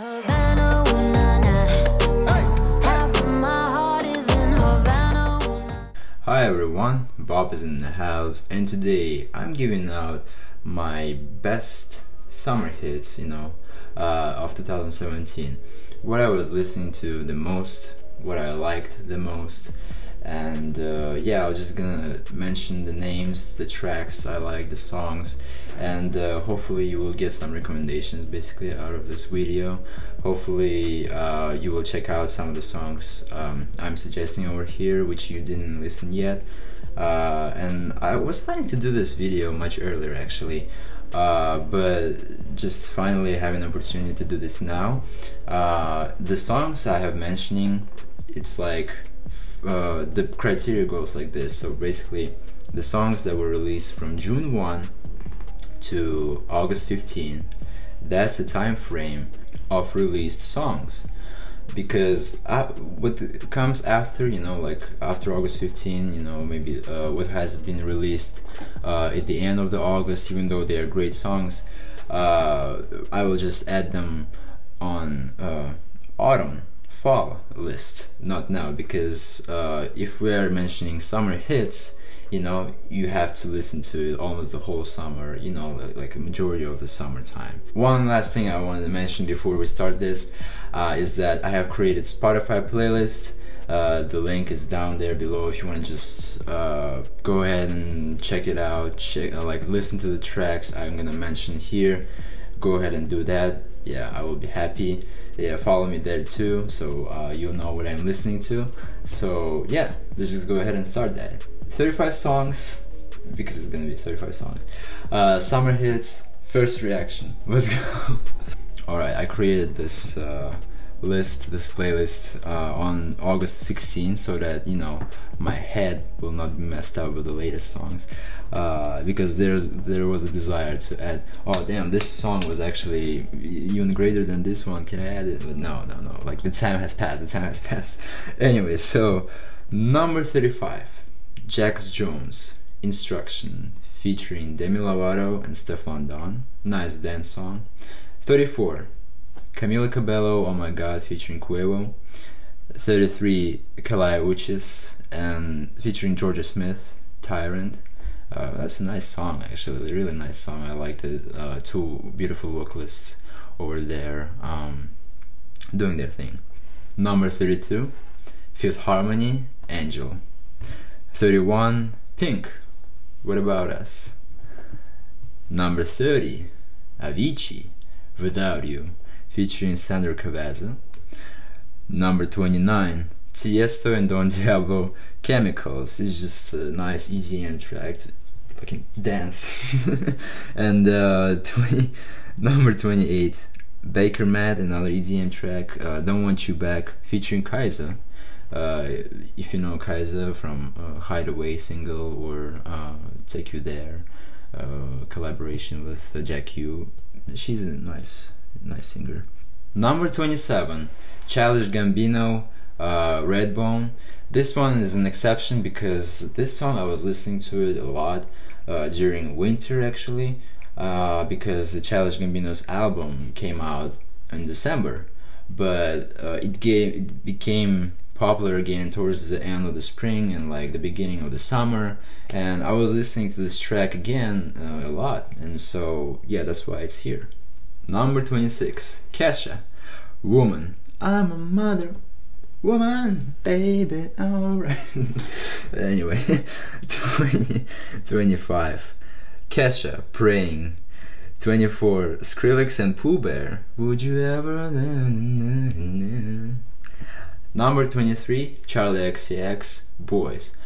Hi everyone, Bob is in the house, and today I'm giving out my best summer hits, you know, uh, of 2017. What I was listening to the most, what I liked the most, and uh, yeah, I was just gonna mention the names, the tracks I like, the songs, and uh, hopefully you will get some recommendations basically out of this video. Hopefully uh, you will check out some of the songs um, I'm suggesting over here, which you didn't listen yet. Uh, and I was planning to do this video much earlier actually, uh, but just finally having an opportunity to do this now. Uh, the songs I have mentioning, it's like uh, the criteria goes like this. So basically, the songs that were released from June 1 to August 15, that's a time frame of released songs. Because uh, what comes after, you know, like after August 15, you know, maybe uh, what has been released uh, at the end of the August, even though they are great songs, uh, I will just add them on uh, autumn fall list, not now, because uh, if we're mentioning summer hits, you know, you have to listen to almost the whole summer, you know, like, like a majority of the summertime. One last thing I wanted to mention before we start this uh, is that I have created Spotify playlist. Uh, the link is down there below if you want to just uh, go ahead and check it out check uh, like listen to the tracks i'm gonna mention here go ahead and do that yeah i will be happy yeah follow me there too so uh, you'll know what i'm listening to. So yeah let's just go ahead and start that. 35 songs because it's gonna be 35 songs. Uh, summer hits first reaction. Let's go. All right i created this uh, list this playlist uh, on august 16 so that you know my head will not be messed up with the latest songs. Uh, because there's there was a desire to add oh damn this song was actually even greater than this one can I add it? But no no no like the time has passed the time has passed. Anyway so number 35 Jax Jones Instruction featuring Demi Lovato and Stefflon Don. Nice dance song. 34 Camila Cabello Oh My God featuring Quavo. 33 Kali Uchis and featuring Jorja Smith Tyrant uh, that's a nice song, actually, a really nice song. I like the uh, two beautiful vocalists over there um, doing their thing. Number 32, Fifth Harmony, Angel. 31, Pink, What About Us? Number 30, Avicii, Without You, featuring Sandro Cavazza. Number 29, Tiesto and Don Diablo, Chemicals. It's just a nice EDM track to fucking dance. and uh, 20, number 28, Bakermat, another EDM track, uh, Don't Want You Back, featuring Kiesza. Uh, if you know Kiesza from uh, Hideaway single or uh, Take You There, uh, collaboration with uh, Jack Ü, she's a nice, nice singer. Number 27, Childish Gambino, uh, Redbone. This one is an exception because this song I was listening to it a lot uh, during winter actually uh, because the Childish Gambino's album came out in December, but uh, it gave it became popular again towards the end of the spring and like the beginning of the summer and I was listening to this track again uh, a lot and so yeah that's why it's here. Number 26 Kesha Woman I'm a mother woman, baby, alright. anyway, 20, 25. Kesha, praying. 24. Skrillex and Poo Bear. Would you ever? Number 23. Charli XCX, Boys.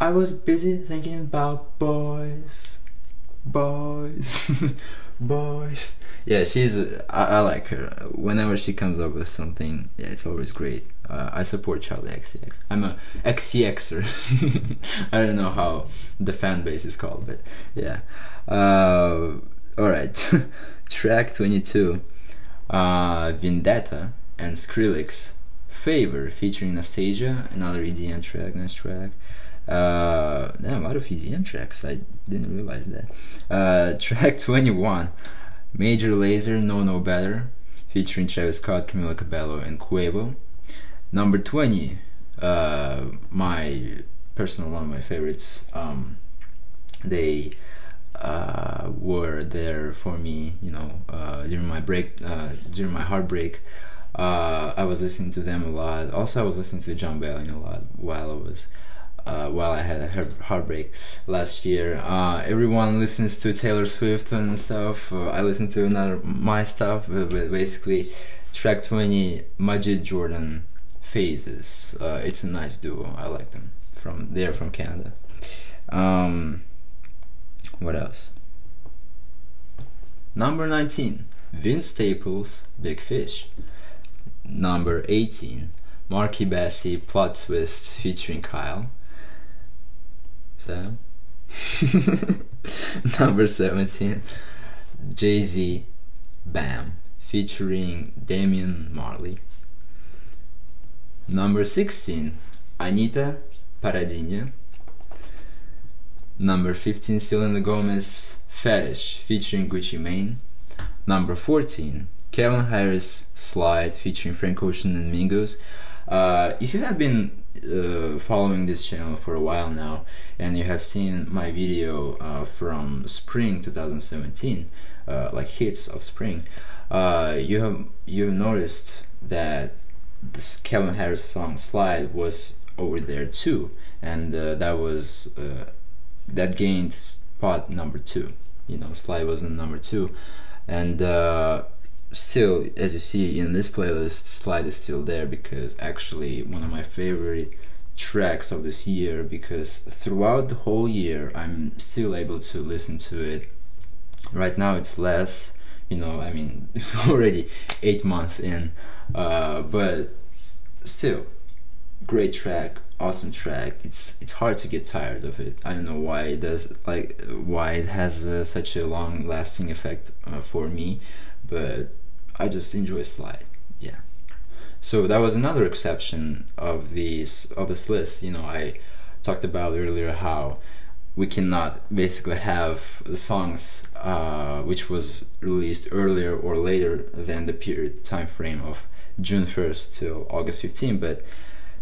I was busy thinking about boys. Boys. boys. Yeah, she's. I, I, like her. Whenever she comes up with something, yeah, it's always great. Uh, I support Charli XCX. I'm a XCXer. I don't know how the fan base is called, but yeah. Uh, all right, track 22. Uh, Vindata and Skrillex. Favor featuring Anastasia, another EDM track, nice track. Uh, damn, a lot of EDM tracks. I didn't realize that. Uh, track 21, Major Lazer, Know No Better, featuring Travis Scott, Camila Cabello, and Quavo. Number 20, uh, my personal one of my favorites. Um, they uh, were there for me, you know, uh, during my break, uh, during my heartbreak. Uh, I was listening to them a lot. Also, I was listening to Jon Bellion a lot while I was uh, while I had a heartbreak last year. Uh, everyone listens to Taylor Swift and stuff. Uh, I listen to another my stuff, but, but basically, track 20, Majid Jordan Phases. Uh, it's a nice duo. I like them. From they're from Canada. Um, what else? Number 19, Vince Staples, Big Fish. Number 18, Marky Bassey, Plot Twist featuring Kyle. Sam. Number 17, Jay Z, Bam, featuring Damian Marley. Number 16, Anitta Paradinha. Number 15, Selena Gomez, Fetish, featuring Gucci Mane. Number 14, Calvin Harris, Slide, featuring Frank Ocean and Migos. Uh, if you have been uh, following this channel for a while now and you have seen my video uh, from spring 2017 uh, like hits of spring uh, you have you've noticed that this Calvin Harris song slide was over there too and uh, that was that gained spot number two. You know slide was in number two. And still as you see in this playlist slide is still there because actually one of my favorite tracks of this year because throughout the whole year I'm still able to listen to it. Right now it's less you know I mean already eight months in uh, but still great track awesome track. It's it's hard to get tired of it. I don't know why it does like why it has uh, such a long lasting effect uh, for me but I just enjoy slide. Yeah. So that was another exception of these of this list. You know, I talked about earlier how we cannot basically have the songs uh, which was released earlier or later than the period time frame of June 1st till August 15. But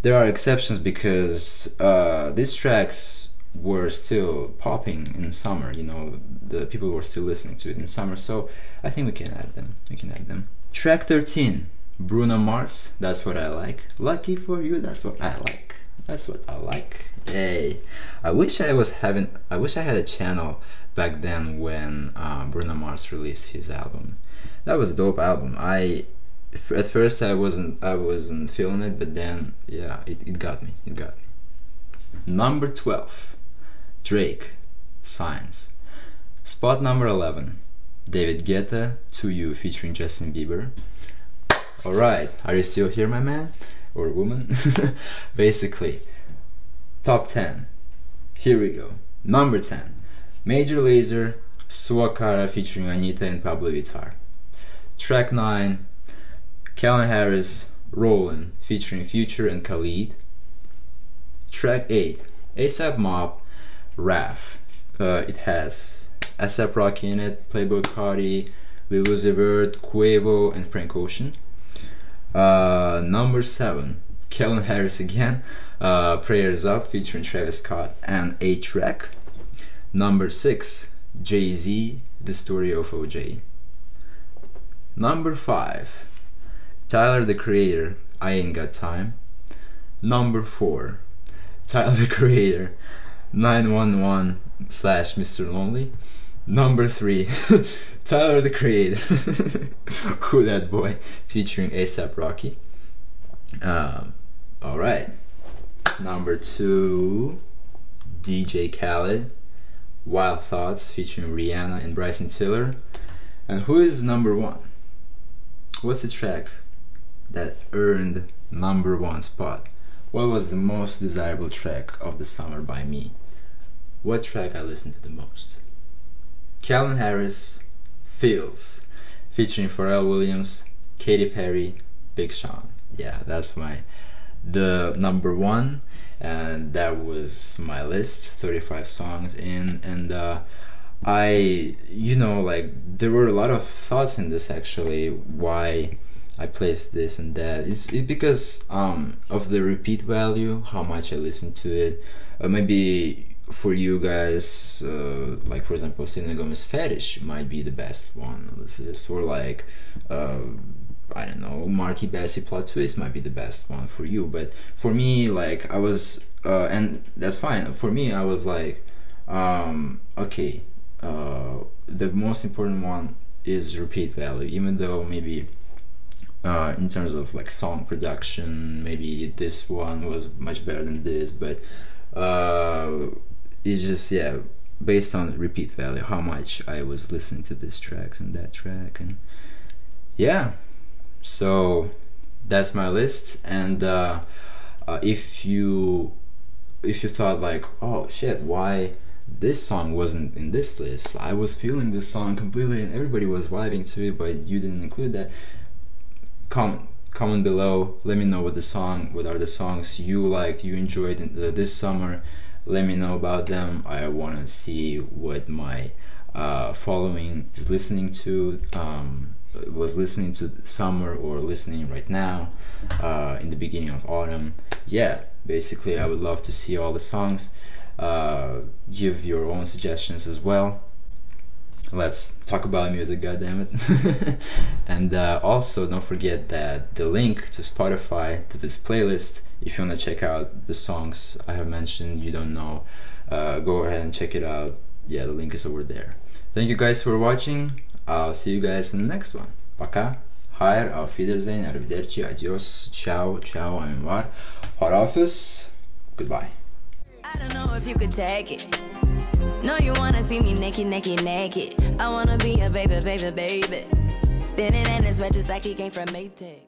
there are exceptions because uh, these tracks were still popping in summer. You know, the people were still listening to it in summer. So I think we can add them. We can add them. Track 13, Bruno Mars. That's what I like. Lucky for you. That's what I like. That's what I like. Yay! I wish I was having. I wish I had a channel back then when uh, Bruno Mars released his album. That was a dope album. I at first I wasn't I wasn't feeling it, but then yeah, it, it got me. It got me. Number 12 Drake, Signs. Spot number 11, David Guetta, To You featuring Justin Bieber. Alright, are you still here, my man? Or woman? Basically, top 10. Here we go. Number 10, Major Lazer, Sua Cara featuring Anitta and Pabllo Vittar. Track 9, Calvin Harris, Rollin featuring Future and Khalid. Track 8, ASAP Mob, Raf. Uh, it has ASAP Rocky in it, Playboi Carti, Lil Uzi Vert, Quavo, and Frank Ocean. Uh, number 7, Calvin Harris again, uh, Prayers Up featuring Travis Scott and A-Trak. Number 6, Jay-Z, The Story of OJ. Number 5, Tyler the Creator, I Ain't Got Time. Number 4, Tyler the Creator, 911 slash Mr. Lonely. Number three, Tyler the Creator, Who That Boy, featuring ASAP Rocky. Um, all right. Number two, DJ Khaled, Wild Thoughts, featuring Rihanna and Bryson Tiller. And who is number one? What's the track that earned number one spot? What was the most desirable track of the summer by me? What track I listened to the most? Calvin Harris, Feels, featuring Pharrell Williams, Katy Perry, Big Sean. Yeah, that's my the number one, and that was my list. 35 songs in, and uh, I, you know, like there were a lot of thoughts in this actually. Why I placed this and that. It's it because um, of the repeat value, how much I listen to it. Uh, maybe for you guys, uh, like for example, Selena Gomez Fetish might be the best one. This is or like. Uh, I don't know, Marky Bessie plot twist might be the best one for you, but for me, like I was, uh, and that's fine. For me, I was like, um, okay, uh, the most important one is repeat value, even though maybe uh, in terms of like song production, maybe this one was much better than this, but uh, it's just yeah, based on repeat value, how much I was listening to this tracks and that track, and yeah. So that's my list and uh, uh, if you if you thought like oh shit why this song wasn't in this list? I was feeling this song completely and everybody was vibing to it but you didn't include that. Comment comment below. Let me know what the song what are the songs you liked you enjoyed in, uh, this summer let me know about them. I want to see what my uh, following is listening to um, was listening to summer or listening right now uh, in the beginning of autumn. Yeah basically i would love to see all the songs. Uh, give your own suggestions as well let's talk about music goddammit and uh, also don't forget that the link to spotify to this playlist if you want to check out the songs i have mentioned you don't know uh, go ahead and check it out yeah the link is over there thank you guys for watching I'll see you guys in the next one. Пока. Хайр, auf Wiedersehen, arrivederci, adios, ciao, ciao, I'm var. Hot office. Goodbye. No, you wanna see me naked, naked, naked. I wanna be a baby, baby, baby. Spinning in his red just like he came from Maytag.